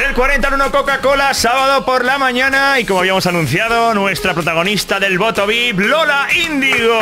Del 41 Coca-Cola, sábado por la mañana y como habíamos anunciado, nuestra protagonista del voto VIP, Lola Índigo.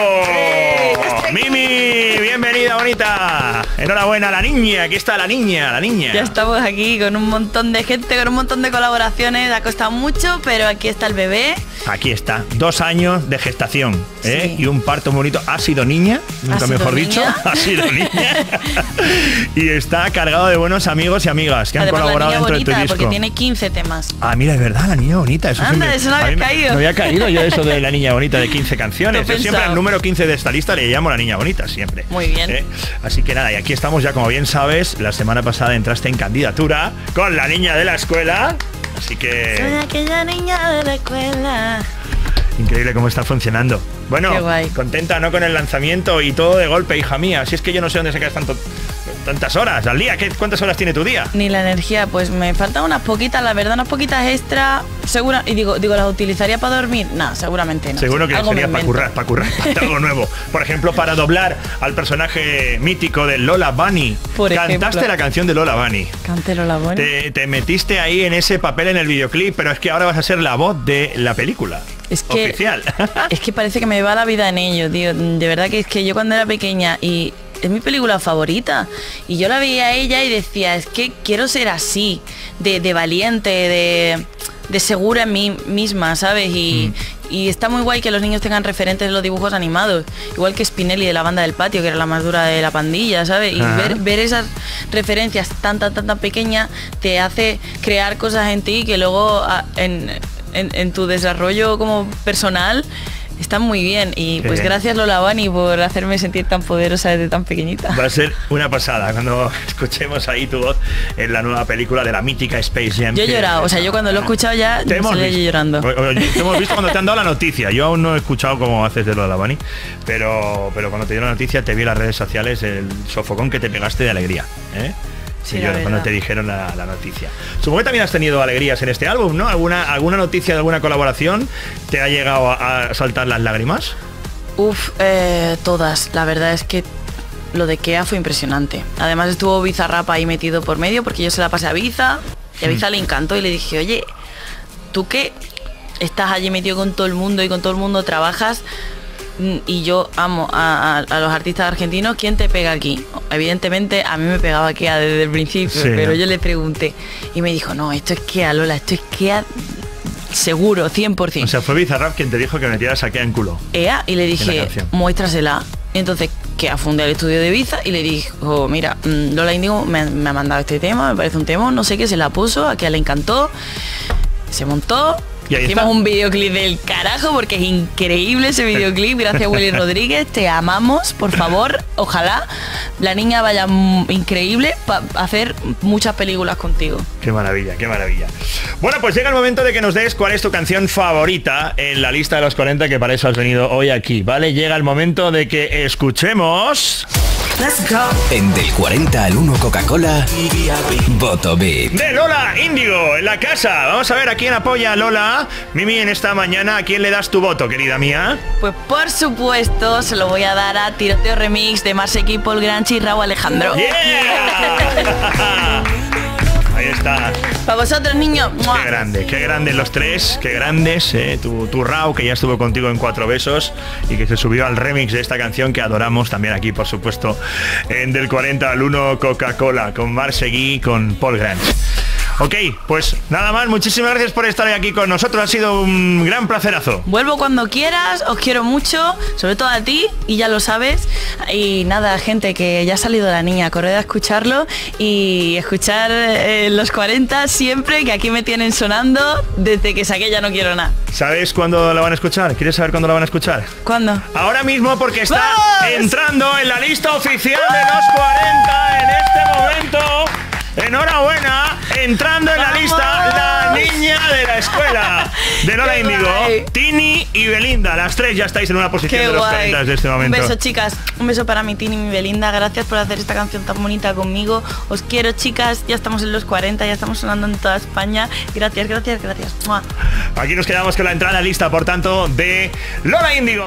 Mimi, bienvenida, bonita. Enhorabuena, la niña, aquí está la niña, la niña. Ya estamos aquí con un montón de gente, con un montón de colaboraciones, ha costado mucho, pero aquí está el bebé. Aquí está, dos años de gestación ¿eh? Sí. y un parto bonito. ¿Ha sido niña? Nunca mejor niña. dicho. Ha sido niña. y está cargado de buenos amigos y amigas que han Además, colaborado dentro bonita, de tu porque disco. tiene 15 temas. Ah, mira, es verdad, la niña bonita. Eso Anda, siempre- eso no había caído. No había caído yo eso de la niña bonita de 15 canciones. Yo siempre al número 15 de esta lista le llamo la niña bonita, siempre. Muy bien. ¿Eh? Así que nada, y aquí estamos ya, como bien sabes, la semana pasada entraste en candidatura con la niña de la escuela. Así Soy que aquella niña de la escuela. Increíble cómo está funcionando. Bueno, contenta, ¿no? Con el lanzamiento y todo de golpe, hija mía. Si es que yo no sé dónde sacas tanto, tantas horas al día. ¿Qué, ¿Cuántas horas tiene tu día? Ni la energía, pues me faltan unas poquitas, la verdad, unas poquitas extra. Segura, y digo, digo, ¿las utilizaría para dormir? No, seguramente no. Seguro que Algo sería para currar, para currar, para algo nuevo. Por ejemplo, para doblar al personaje mítico de Lola Bunny. Por Cantaste ejemplo. la canción de Lola Bunny. Cántelo la buena. Te, te metiste ahí en ese papel en el videoclip, pero es que ahora vas a ser la voz de la película. Es que- Oficial. Es que parece que me va la vida en ello, tío. De verdad que es que yo cuando era pequeña y es mi película favorita y yo la veía a ella y decía, es que quiero ser así, de, de valiente, de, de segura en mí misma, ¿sabes? Y, y está muy guay que los niños tengan referentes en los dibujos animados, igual que Spinelli de la banda del patio, que era la más dura de la pandilla, ¿sabes? Y ver, ver esas referencias tan, tan, tan, tan pequeñas te hace crear cosas en ti que luego a- en, en- en tu desarrollo como personal están muy bien. Y pues gracias Lola Bunny por hacerme sentir tan poderosa desde tan pequeñita. Va a ser una pasada cuando escuchemos ahí tu voz en la nueva película de la mítica Space Jam. Yo he llorado, o sea, yo cuando lo he escuchado ya Te hemos visto. llorando. Te hemos visto cuando te han dado la noticia. Yo aún no he escuchado cómo haces de lo de la Bunny, pero, pero cuando te dio la noticia te vi en las redes sociales el sofocón que te pegaste de alegría. ¿eh? Sí, yo, cuando te dijeron la, la noticia. Supongo que también has tenido alegrías en este álbum, ¿no? ¿Alguna, alguna noticia de alguna colaboración te ha llegado a, a saltar las lágrimas? Uf, eh, todas. La verdad es que lo de Kea fue impresionante. Además estuvo Bizarrap ahí metido por medio porque yo se la pasé a Biza y a Biza le encantó y le dije, oye, tú que estás allí metido con todo el mundo y con todo el mundo trabajas y yo amo a, a- a los artistas argentinos, ¿quién te pega aquí? Evidentemente a mí me pegaba Kea desde el principio, Sí, pero yo le pregunté y me dijo, no, esto es Kea, Lola, esto es Kea seguro, 100%. O sea, fue Bizarrap quien te dijo que metieras a Kea en culo. Ea y le dije, muéstrasela. Entonces, que fundé el estudio de Ibiza y le dijo, mira, mm, Lola Indigo me, me ha mandado este tema, me parece un tema, no sé qué, se la puso, a que le encantó, se montó. Y ahí Hicimos está. un videoclip del carajo porque es increíble ese videoclip. Gracias Willy Rodríguez, te amamos, por favor. Ojalá la niña vaya increíble para hacer muchas películas contigo. Qué maravilla, qué maravilla. Bueno, pues llega el momento de que nos des cuál es tu canción favorita en la lista de los 40 que para eso has venido hoy aquí, ¿vale? Llega el momento de que escuchemos En Del 40 al 1 Coca-Cola, Voto VIP. de Lola Índigo en la casa. Vamos a ver a quién apoya a Lola. Mimi, en esta mañana, ¿a quién le das tu voto, querida mía? Pues por supuesto se lo voy a dar a Tiroteo Remix de Mars Equipo, Paul Granchi y Raúl Alejandro. ¡Yeah! Para vosotros, niños. ¡mua! Qué grande, qué grandes los tres, qué grandes. eh, Tu, tu Rao, que ya estuvo contigo en Cuatro Besos y que se subió al remix de esta canción que adoramos también aquí, por supuesto, en Del 40 al 1 Coca-Cola, con Marsegui, con Paul Grant. Ok, pues nada más, muchísimas gracias por estar aquí con nosotros, ha sido un gran placerazo. Vuelvo cuando quieras, os quiero mucho, sobre todo a ti, y ya lo sabes. Y nada, gente, que ya ha salido la niña, corred a escucharlo y escuchar eh, los 40 siempre, que aquí me tienen sonando desde que saqué Ya No Quiero Nada. ¿Sabes cuándo la van a escuchar? ¿Quieres saber cuándo la van a escuchar? ¿Cuándo? Ahora mismo porque está ¡Vamos! entrando en la lista oficial de los 40 en este momento. Enhorabuena, entrando en la ¡Vamos! lista la niña de la escuela de Lola ¡Qué Índigo! Tini y Belinda. Las tres ya estáis en una posición Qué de los guay. 40 de este momento. Un beso, chicas. Un beso para mi Tini y mi Belinda. Gracias por hacer esta canción tan bonita conmigo. Os quiero, chicas. Ya estamos en los 40, ya estamos sonando en toda España. Gracias, gracias, gracias. Aquí nos quedamos con la entrada lista, por tanto, de Lola Índigo.